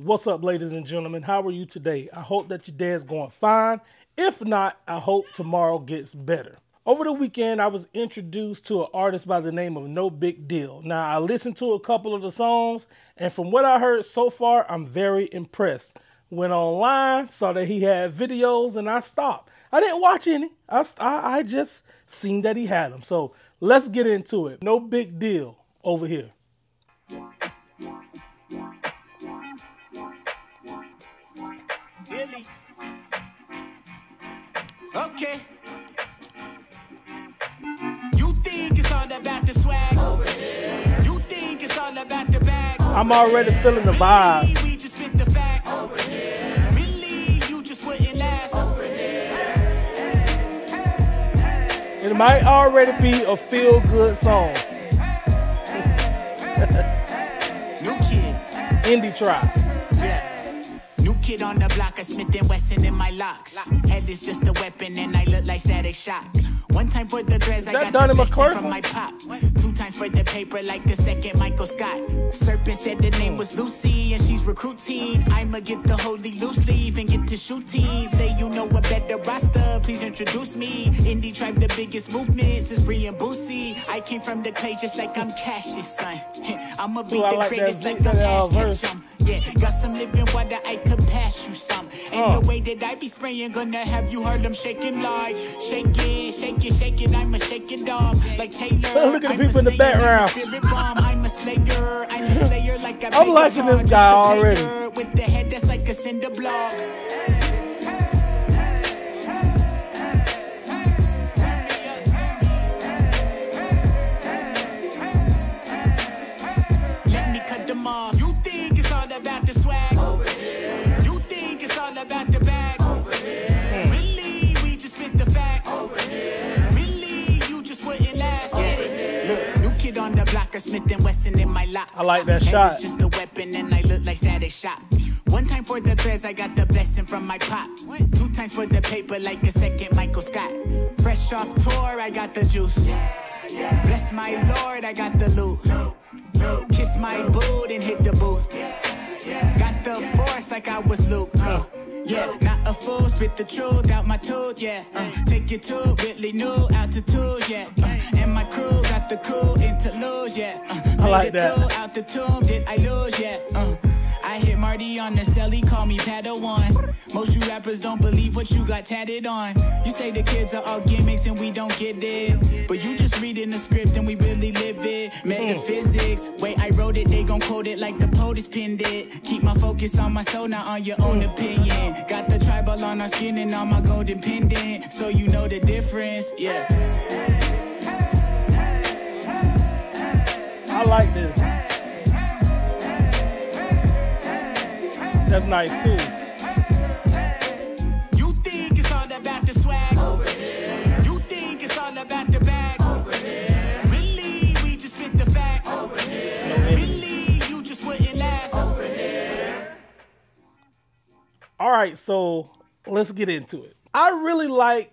What's up, ladies and gentlemen? How are you today? I hope that your day is going fine. If not, I hope tomorrow gets better. Over the weekend, I was introduced to an artist by the name of nobigdyl. Now, I listened to a couple of the songs, and from what I heard so far, I'm very impressed. Went online, saw that he had videos, and I stopped. I didn't watch any. I, I, I just seen that he had them. So let's get into it. nobigdyl over here. Okay. You think it's all about the swag? You think it's all about the bag? I'm already feeling the vibe. Really, we just spit the facts. Really, you just wouldn't last. It might already be a feel good song. New kid. Indie Tribe. Kid on the block, a Smith and Wesson in my locks. Head is just a weapon, and I look like Static Shock. One time for the threads, I that got Donnie the from my pop. Two times for the paper, like the second Michael Scott. Serpent said the name was Lucy, and she's recruiting. I'ma get the holy loose leaf and get to shooting. Say you know a better roster, please introduce me. Indie tribe, the biggest movements is Bree and Boosie. I came from the clay just like I'm Cassius, son. I'ma be Ooh, the like greatest like I'm Ash. Ketchum. Yeah, got some living water, I could pass you some. And Uh. the way that I be spraying, gonna have you heard them shaking like Shake it, shake it, shake it, I'ma shake it off. Like Taylor, Look at the people in the background. I'm a slayer, I'm a slayer like a I'm liking this guy already. With the head that's like a cinder block. Smith and Wesson in my locks. I like that And shot. It's just a weapon, and I look like Static Shock. One time for the threads, I got the blessing from my pop. Two times for the paper, like a second Michael Scott. Fresh off tour, I got the juice. Bless my Lord, I got the loot. Kiss my boot and hit the booth. Got the force like I was Luke. Uh, yeah, not a fool, spit the truth out my tooth. Yeah, uh, take you to really new altitude. Yeah, uh, and my crew got the cool interlude. Yeah, uh, I like that. out the tomb. Did I lose? Yeah, uh, I hit Marty on the celly, call me Padawan. Most you rappers don't believe what you got tatted on. You say the kids are all gimmicks and we don't get it. But you just reading the script and we really live it. Metaphysics, way I it, they gon' quote it like the POTUS pinned it. Keep my focus on my soul, not on your own opinion. Got the tribal on our skin and on my golden pendant. So you know the difference, yeah. I like this. That's nice too. All right, so let's get into it. I really like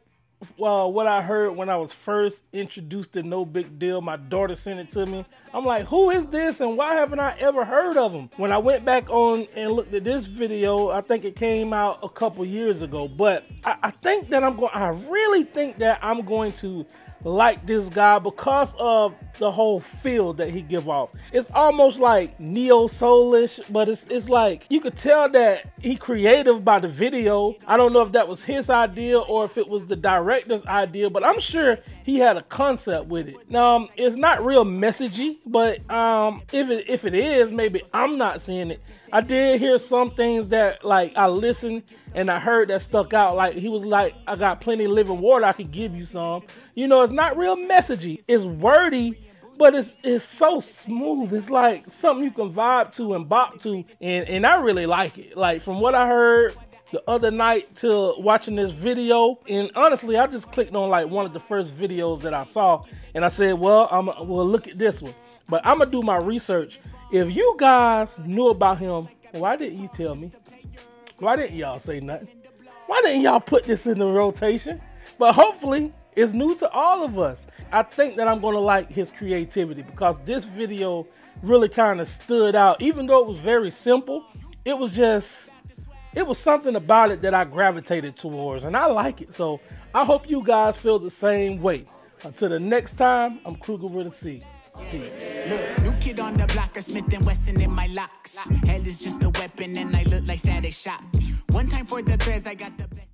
uh, what I heard when I was first introduced to nobigdyl. My daughter sent it to me. I'm like, who is this and why haven't I ever heard of him? When I went back on and looked at this video, I think it came out a couple years ago. But I, I think that I'm going, I really think that I'm going to like this guy because of the whole feel that he give off. It's almost like neo soulish, but it's it's like you could tell that he creative by the video. I don't know if that was his idea or if it was the director's idea, but I'm sure he had a concept with it. Now um, it's not real messagey, but um, if it if it is, maybe I'm not seeing it. I did hear some things that like I listened and I heard that stuck out. Like he was like, I got plenty of living water, I could give you some. You know, it's not real messagey. It's wordy, but it's it's so smooth. It's like something you can vibe to and bop to, and and I really like it. Like from what I heard the other night to watching this video, and honestly, I just clicked on like one of the first videos that I saw, and I said, well, I'm well look at this one. But I'm gonna do my research. If you guys knew about him, why didn't you tell me? Why didn't y'all say nothing? Why didn't y'all put this in the rotation? But hopefully, it's new to all of us. I think that I'm gonna like his creativity because this video really kind of stood out. Even though it was very simple, it was just it was something about it that I gravitated towards, and I like it. So I hope you guys feel the same way. Until the next time, I'm Cruger with a C. Look, new kid on the block, a Smith and Wesson in my locks. Hell is just a weapon, and I look like Static Shock. One time for the threads, I got the best.